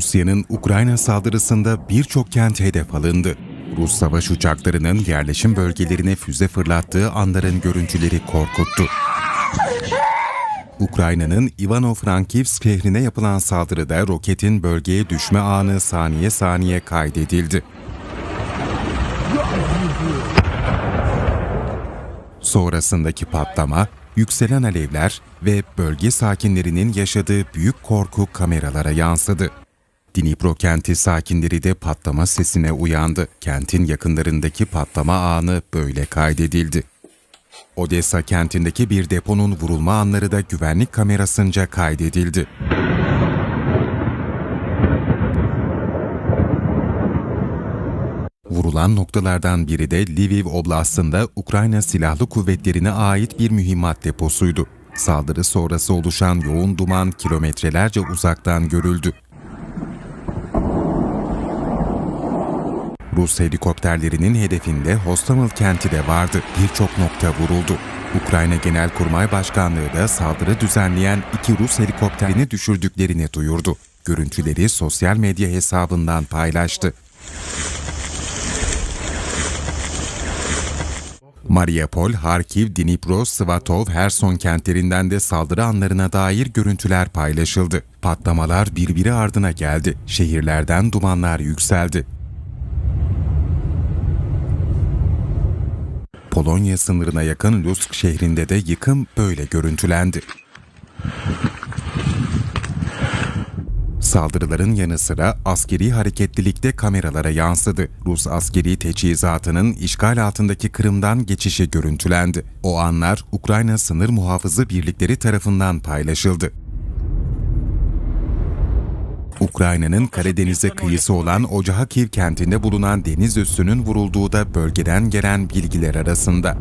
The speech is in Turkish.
Rusya'nın Ukrayna saldırısında birçok kent hedef alındı. Rus savaş uçaklarının yerleşim bölgelerine füze fırlattığı anların görüntüleri korkuttu. Ukrayna'nın Ivano-Frankivsk şehrine yapılan saldırıda roketin bölgeye düşme anı saniye saniye kaydedildi. Sonrasındaki patlama, yükselen alevler ve bölge sakinlerinin yaşadığı büyük korku kameralara yansıdı. Dnipro kenti sakinleri de patlama sesine uyandı. Kentin yakınlarındaki patlama anı böyle kaydedildi. Odessa kentindeki bir deponun vurulma anları da güvenlik kamerasınca kaydedildi. Vurulan noktalardan biri de Lviv Oblast'ında Ukrayna Silahlı Kuvvetleri'ne ait bir mühimmat deposuydu. Saldırı sonrası oluşan yoğun duman kilometrelerce uzaktan görüldü. Rus helikopterlerinin hedefinde Hostomel kenti de vardı. Birçok nokta vuruldu. Ukrayna Genelkurmay Başkanlığı da saldırı düzenleyen iki Rus helikopterini düşürdüklerini duyurdu. Görüntüleri sosyal medya hesabından paylaştı. Mariupol, Harkiv, Dnipro, Svatov, Herson kentlerinden de saldırı anlarına dair görüntüler paylaşıldı. Patlamalar birbiri ardına geldi. Şehirlerden dumanlar yükseldi. Polonya sınırına yakın Lusk şehrinde de yıkım böyle görüntülendi. Saldırıların yanı sıra askeri hareketlilikte kameralara yansıdı. Rus askeri teçhizatının işgal altındaki Kırım'dan geçişi görüntülendi. O anlar Ukrayna sınır muhafızı birlikleri tarafından paylaşıldı. Ukrayna'nın Karadeniz'e kıyısı olan Ocahakiv kentinde bulunan deniz üssünün vurulduğu da bölgeden gelen bilgiler arasında.